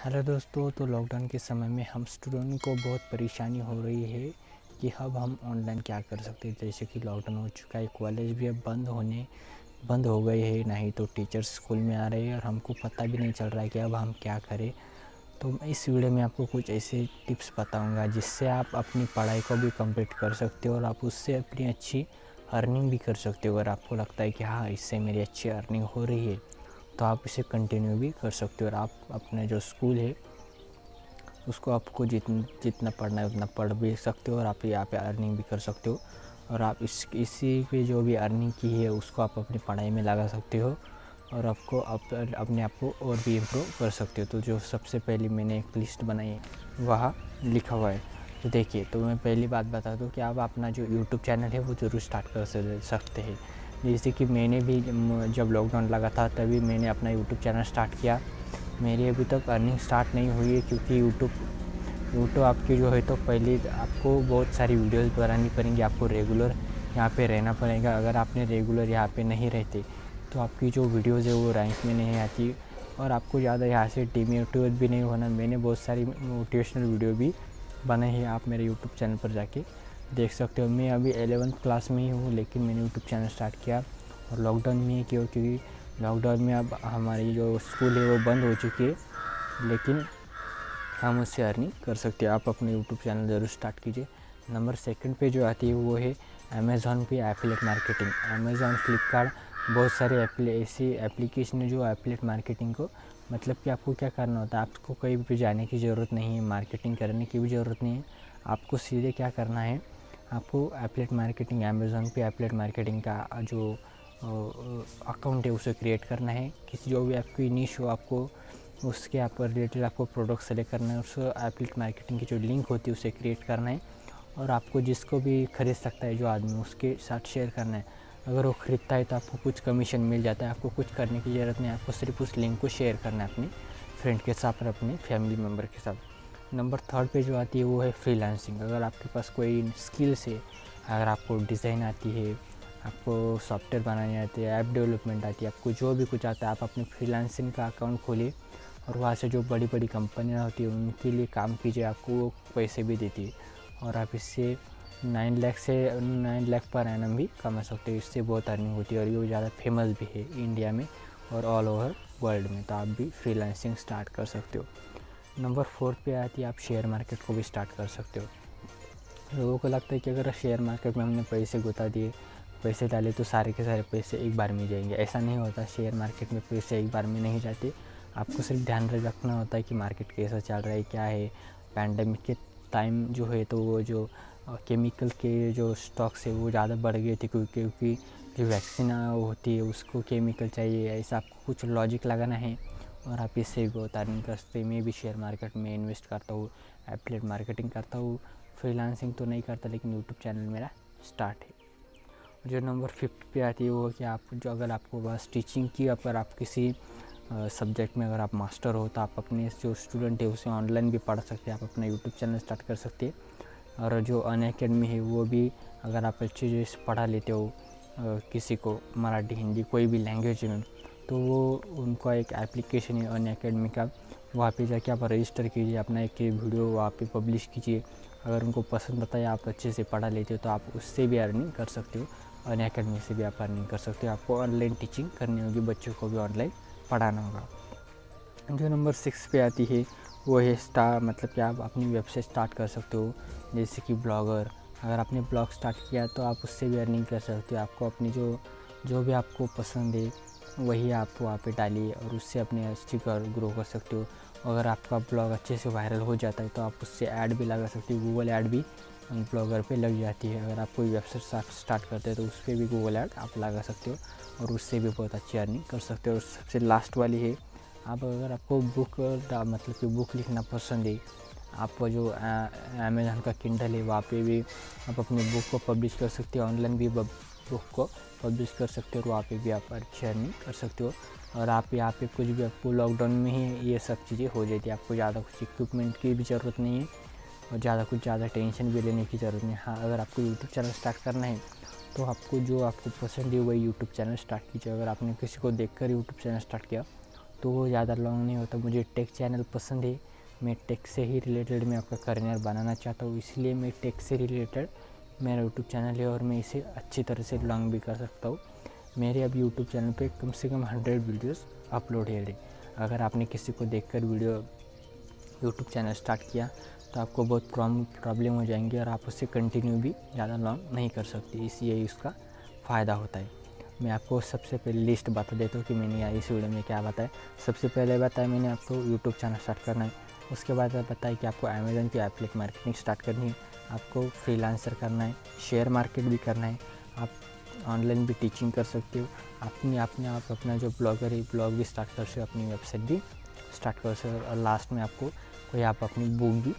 Hello दोस्तों तो lockdown के समय में हम स्टूडेंट को बहुत परेशानी हो रही है कि अब हम ऑनलाइन क्या कर सकते हैं। जैसे कि लॉकडाउन हो चुका है कॉलेज भी अब बंद होने, बंद हो गए हैं, नहीं तो टीचर्स स्कूल में आ रहे हैं और हमको पता भी नहीं चल रहा है कि अब हम क्या करें। तो मैं इस वीडियो में आपको कुछ ऐसे टिप्स बताऊँगा जिससे आप अपनी पढ़ाई को भी कंप्लीट कर सकते हो और आप उससे अपनी अच्छी अर्निंग भी कर सकते हो। अगर आपको लगता है कि हाँ इससे मेरी अच्छी अर्निंग हो रही है तो आप इसे कंटिन्यू भी कर सकते हो और आप अपने जो स्कूल है उसको आपको जितन जितना पढ़ना है उतना पढ़ भी सकते हो और आप यहाँ पे अर्निंग भी कर सकते हो। और आप इस इसी पे जो भी अर्निंग की है उसको आप अपनी पढ़ाई में लगा सकते हो और आपको अप, अपने आप को और भी इम्प्रूव कर सकते हो। तो जो सबसे पहले मैंने एक लिस्ट बनाई है वहाँ लिखा हुआ है। तो देखिए तो मैं पहली बात बता दूँ कि आप अपना जो यूट्यूब चैनल है वो ज़रूर स्टार्ट कर सकते हैं। जैसे कि मैंने भी जब लॉकडाउन लगा था, तभी मैंने अपना यूट्यूब चैनल स्टार्ट किया। मेरी अभी तक अर्निंग स्टार्ट नहीं हुई है क्योंकि यूट्यूब यूट्यूब आपकी जो है तो पहले आपको बहुत सारी वीडियोस बनानी पड़ेंगी, आपको रेगुलर यहाँ पे रहना पड़ेगा। अगर आपने रेगुलर यहाँ पे नहीं रहते तो आपकी जो वीडियोज़ है वो रैंक में नहीं आती। और आपको ज़्यादा यहाँ से डिमोटिवेट भी नहीं होना। मैंने बहुत सारी मोटिवेशनल वीडियो भी बनाई है आप मेरे यूट्यूब चैनल पर जाके। देख सकते हो, मैं अभी एलेवंथ क्लास में ही हूँ, लेकिन मैंने यूट्यूब चैनल स्टार्ट किया और लॉकडाउन में ही किया, क्योंकि लॉकडाउन में अब हमारी जो स्कूल है वो बंद हो चुकी है, लेकिन हम उससे अर्निंग कर सकते। हैं आप अपने यूट्यूब चैनल ज़रूर स्टार्ट कीजिए। नंबर सेकंड पे जो आती है वो है अमेज़ॉन पे एफिलेट मार्केटिंग अमेज़ॉन फ्लिपकार्ट बहुत सारे ऐसी एप्लीकेशन है जो एफिलेट मार्केटिंग को मतलब कि आपको क्या करना होता है, आपको कहीं भी जाने की ज़रूरत नहीं है मार्केटिंग करने की भी ज़रूरत नहीं है, आपको सीधे क्या करना है आपको एपलेट मार्केटिंग अमेज़ोन पे एपलेट मार्केटिंग का जो अकाउंट है, उसे क्रिएट करना है। किसी जो भी आपकी निश हो आपको, उसके आप रिलेटेड आपको प्रोडक्ट सेलेक्ट करना है उस एपलेट मार्केटिंग की जो लिंक होती है, उसे क्रिएट करना है। और आपको जिसको भी खरीद सकता है, जो आदमी, उसके साथ शेयर करना है। अगर वो ख़रीदता है तो आपको कुछ कमीशन मिल जाता है। आपको कुछ करने की ज़रूरत नहीं आपको सिर्फ़ उस लिंक को शेयर करना है अपने फ्रेंड के साथ और अपने फैमिली मेंबर के साथ। नंबर थर्ड पे जो आती है वो है फ्रीलांसिंग अगर आपके पास कोई स्किल्स है अगर आपको डिज़ाइन आती है, आपको सॉफ्टवेयर बनाने आती है ऐप डेवलपमेंट आती है, आपको जो भी कुछ आता है, आप अपने फ्रीलांसिंग का अकाउंट खोलिए और वहाँ से जो बड़ी बड़ी कंपनियाँ होती है, उनके लिए काम कीजिए, आपको वो पैसे भी देती है। और आप इससे नाइन लाख से नाइन लाख पर एनम भी कमा सकते हो, इससे बहुत अर्निंग होती है। और ये ज़्यादा फ़ेमस भी है इंडिया में और ऑल ओवर वर्ल्ड में तो आप भी फ्रीलांसिंग स्टार्ट कर सकते हो। नंबर फोर्थ पे आती है आप शेयर मार्केट को भी स्टार्ट कर सकते हो। लोगों को लगता है कि अगर शेयर मार्केट में हमने पैसे गुता दिए, पैसे डाले तो सारे के सारे पैसे एक बार में जाएँगे। ऐसा नहीं होता, शेयर मार्केट में पैसे एक बार में नहीं जाते। आपको सिर्फ़ ध्यान रखना होता है कि मार्केट कैसा चल रहा है, क्या है। पैंडमिक के टाइम जो है तो वो जो केमिकल के जो स्टॉक्स है वो ज़्यादा बढ़ गए थे क्योंकि क्योंकि जो वैक्सीन होती है उसको केमिकल चाहिए, ऐसा आपको कुछ लॉजिक लगाना है। और आप इससे भी बहुत अर्निंग कर सकते मैं भी शेयर मार्केट में इन्वेस्ट करता हूँ एफलेट मार्केटिंग करता हूँ। फ्रीलांसिंग तो नहीं करता, लेकिन यूट्यूब चैनल मेरा स्टार्ट है। जो नंबर फिफ्थ पे आती है, वो कि आप जो अगर आपको बस टीचिंग की, अगर आप किसी सब्जेक्ट में अगर आप मास्टर हो तो आप अपने जो स्टूडेंट है, उसे ऑनलाइन भी पढ़ सकते हैं। आप अपना यूट्यूब चैनल स्टार्ट कर सकते हैं। और जो अन है, वो भी अगर आप अच्छे से पढ़ा लेते हो किसी को, मराठी, हिंदी, कोई भी लैंग्वेज में तो वो उनका एक एप्लीकेशन है अन अकेडमी का। वहाँ पे जाके आप रजिस्टर कीजिए, अपना एक वीडियो वहाँ पे पब्लिश कीजिए। अगर उनको पसंद आता है, आप अच्छे से पढ़ा लेते हो तो आप उससे भी अर्निंग कर सकते हो। अन अकेडमी से भी आप अर्निंग कर सकते हो। आपको ऑनलाइन टीचिंग करनी होगी, बच्चों को भी ऑनलाइन पढ़ाना होगा। जो नंबर सिक्स पे आती है, वो है स्टार मतलब कि आप अपनी वेबसाइट स्टार्ट कर सकते हो। जैसे कि ब्लॉगर अगर आपने ब्लॉग स्टार्ट किया तो आप उससे भी अर्निंग कर सकते हो। आपको अपनी जो जो भी आपको पसंद है वही आप वहाँ पे डालिए और उससे अपने अच्छी ग्रो कर सकते हो। अगर आपका ब्लॉग अच्छे से वायरल हो जाता है तो आप उससे ऐड भी लगा सकते हो गूगल ऐड भी ब्लॉगर पे लग जाती है। अगर आप कोई वेबसाइट स्टार्ट करते हैं तो उस पर भी गूगल ऐड आप लगा सकते हो और उससे भी बहुत अच्छी अर्निंग कर सकते हो। और सबसे लास्ट वाली है, आप अगर आपको बुक मतलब कि बुक लिखना पसंद है, आप जो अमेज़न का किंडल है, वहाँ पे भी आप अपनी बुक को पब्लिश कर सकते हो। ऑनलाइन भी बुक को पब्लिश कर सकते हो और वहाँ पे भी आप अर्निंग कर सकते हो। और आप यहाँ पे कुछ भी आपको लॉकडाउन में ही ये सब चीज़ें हो जाती है। आपको ज़्यादा कुछ इक्विपमेंट की भी ज़रूरत नहीं है और ज़्यादा कुछ ज़्यादा टेंशन भी लेने की ज़रूरत नहीं हाँ। अगर आपको यूट्यूब चैनल स्टार्ट करना है तो आपको जो आपको पसंद है वही यूट्यूब चैनल स्टार्ट कीजिए। अगर आपने किसी को देख कर यूट्यूब चैनल स्टार्ट किया तो वो ज़्यादा लॉन्ग नहीं होता। मुझे टेक चैनल पसंद है। मैं टेक से ही रिलेटेड मैं आपका करियर बनाना चाहता हूँ, इसलिए मैं टेक से रिलेटेड मेरा यूट्यूब चैनल है और मैं इसे अच्छी तरह से लॉन्ग भी कर सकता हूँ। मेरे अब यूट्यूब चैनल पे कम से कम हंड्रेड वीडियोस अपलोड है अगर आपने किसी को देखकर वीडियो यूट्यूब चैनल स्टार्ट किया तो आपको बहुत प्रॉब्लम हो जाएँगी और आप उससे कंटिन्यू भी ज़्यादा लॉन्ग नहीं कर सकते। इसलिए उसका फ़ायदा होता है। मैं आपको सबसे पहले लिस्ट बता देता हूँ कि मैंने इस वीडियो में क्या बताया। सबसे पहले बताया मैंने आपको यूट्यूब चैनल स्टार्ट करना है। उसके बाद बताया कि आपको अमेज़न की एप्लिक मार्केटिंग स्टार्ट करनी है, आपको फ्रीलांसर करना है शेयर मार्केट भी करना है, आप ऑनलाइन भी टीचिंग कर सकते हो, अपनी अपने आप अपना जो ब्लॉगर है ब्लॉग भी स्टार्ट कर सकते हो, अपनी वेबसाइट भी स्टार्ट कर सकते हो और लास्ट में आपको कोई आप अपनी बुक भी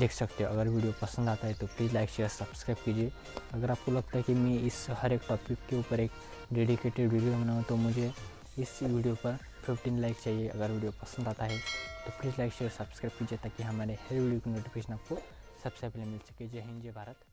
लिख सकते हो। अगर वीडियो पसंद आता है तो प्लीज़ लाइक शेयर सब्सक्राइब कीजिए। अगर आपको लगता है कि मैं इस हर एक टॉपिक के ऊपर एक डेडिकेटेड वीडियो बनाऊँ तो मुझे इस वीडियो पर 15 लाइक चाहिए, अगर वीडियो पसंद आता है तो प्लीज़ लाइक शेयर सब्सक्राइब कीजिए ताकि हमारे हर वीडियो की नोटिफिकेशन आपको सबसे पहले मिल सके। जय हिंद, जय भारत।